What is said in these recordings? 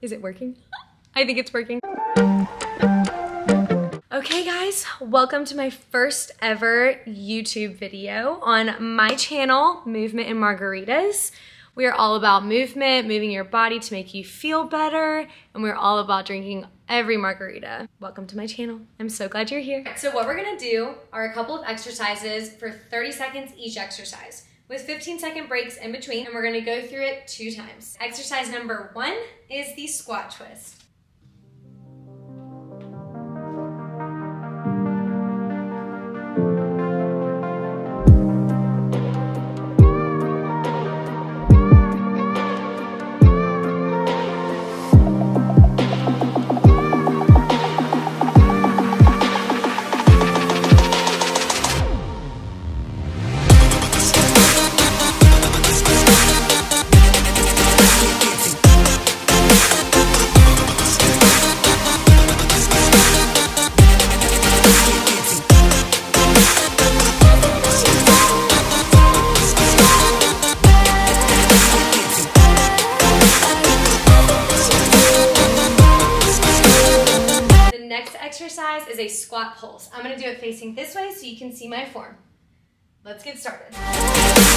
Is it working? I think it's working. Okay guys, welcome to my first ever YouTube video on my channel, Movement and Margaritas. We are all about movement, moving your body to make you feel better, and we're all about drinking every margarita. Welcome to my channel. I'm so glad you're here. So what we're gonna do are a couple of exercises for 30 seconds each exercise with 15 second breaks in between, and we're gonna go through it two times. Exercise number one is the squat twist. Can see my form. Let's get started.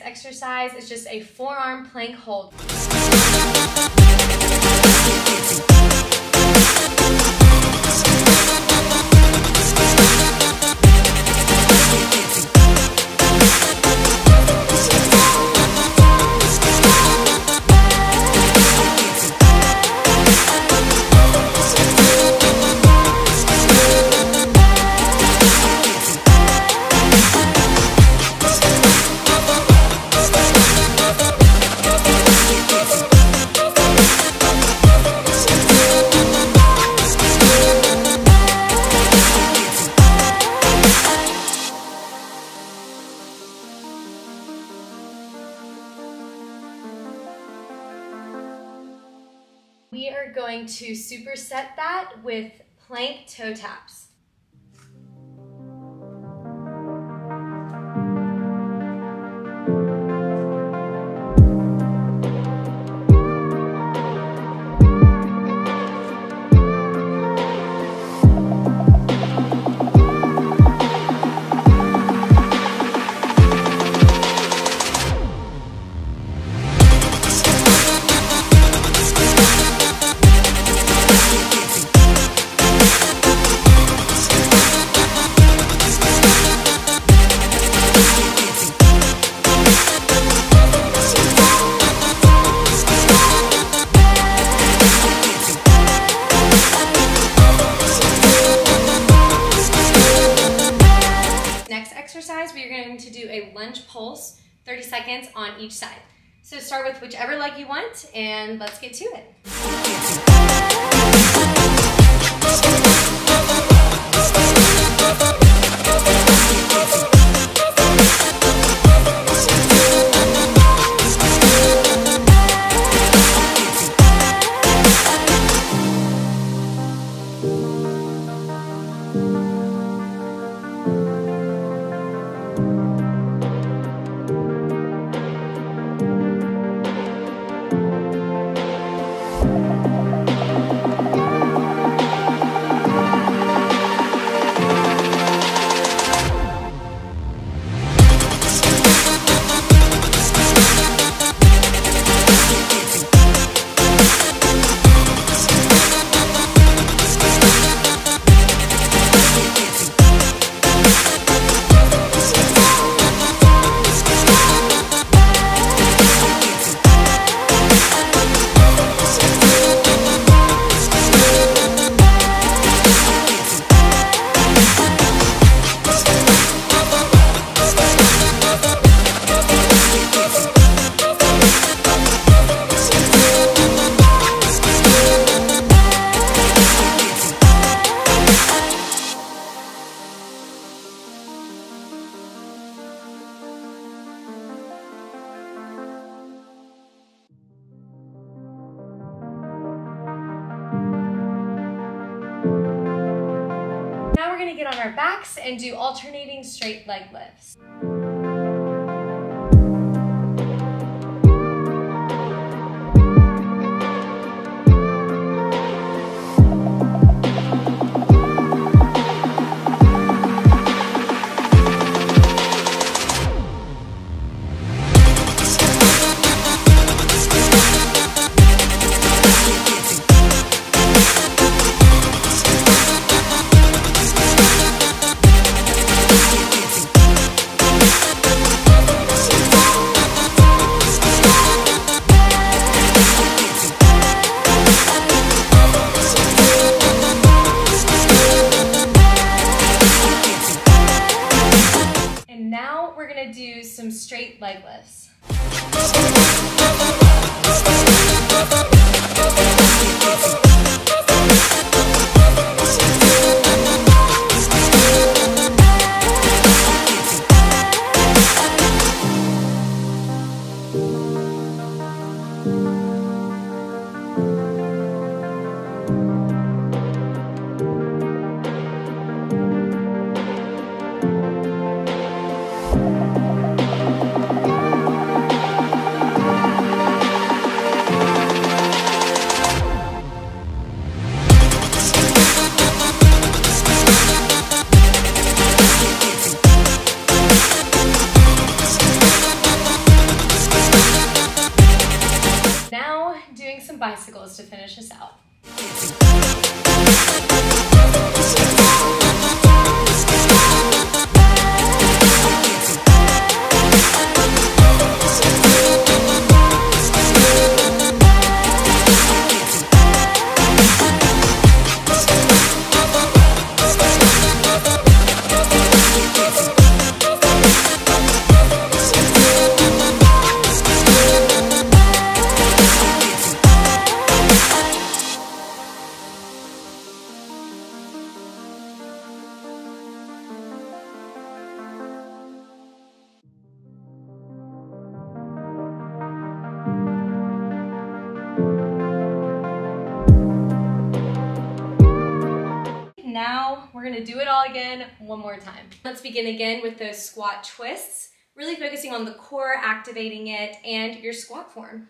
Next exercise is just a forearm plank hold. Are going to superset that with plank toe taps. We are going to do a lunge pulse, 30 seconds on each side. So start with whichever leg you want and let's get to it. Straight leg lifts. Straight bicycles to finish us out. Time. Let's begin again with those squat twists, really focusing on the core, activating it, and your squat form.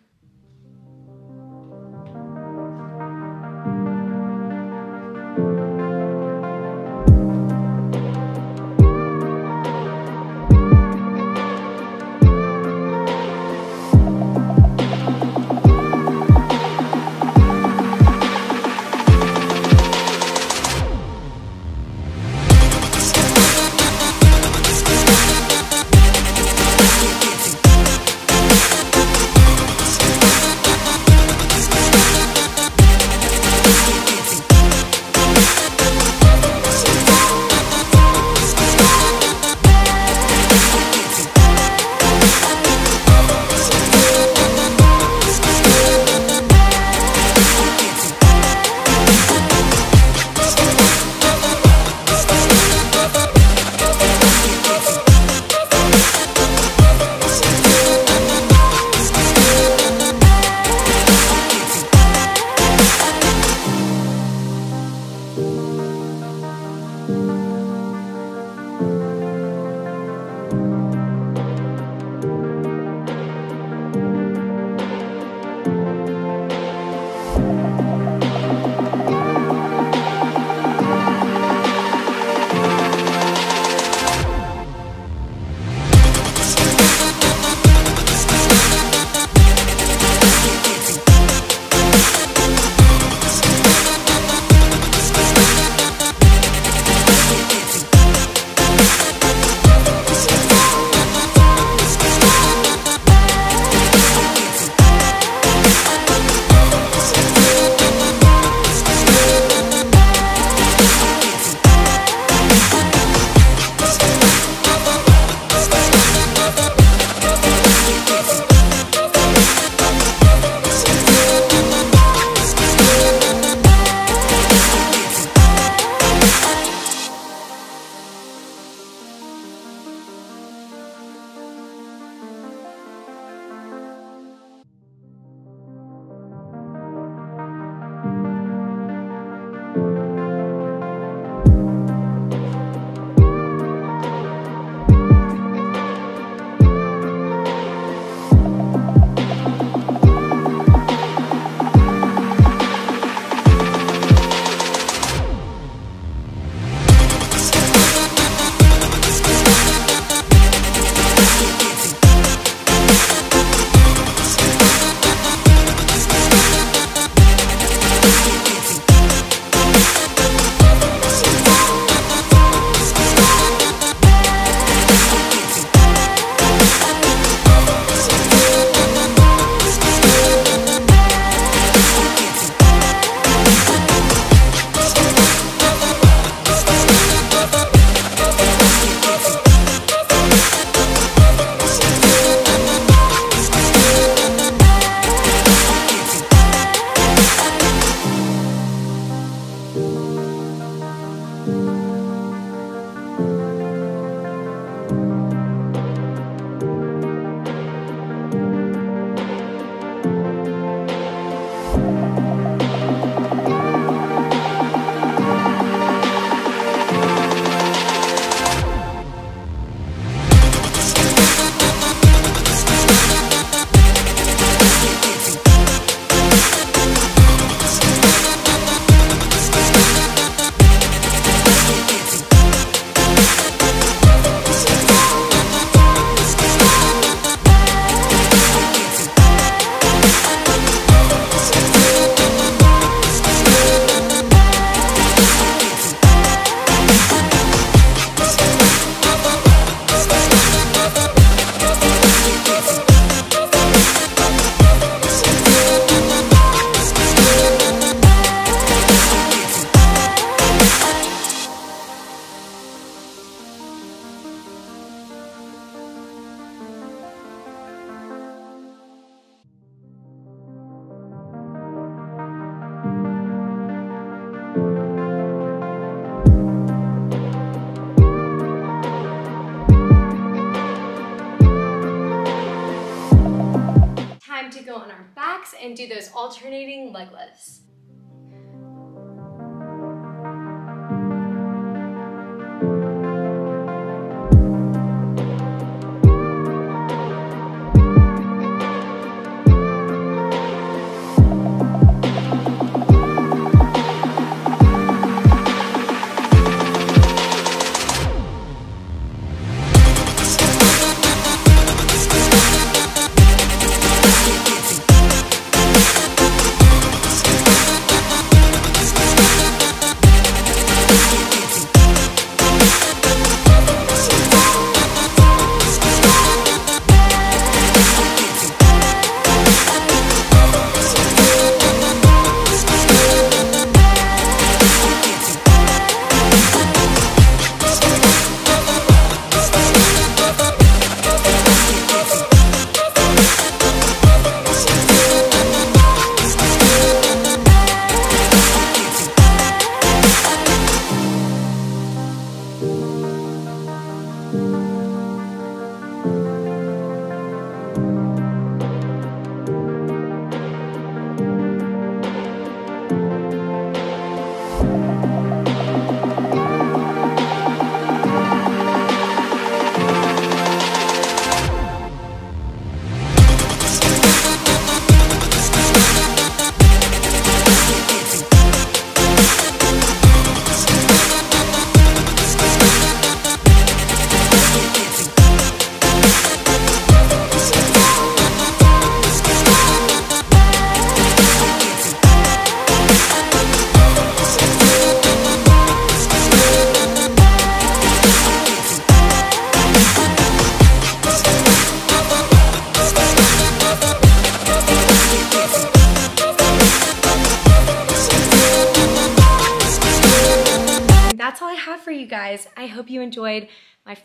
and do those alternating leg lifts.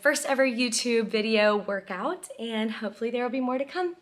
First ever YouTube video workout and hopefully there will be more to come.